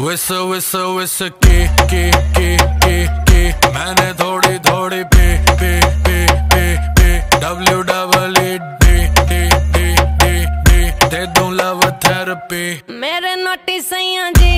विस विस विस के के के के के मैंने थोड़ी थोड़ी पे पे पे पे पे. W double E D D D D D दे दूँ लव थेरेपी मेरे नोटी सैया जी।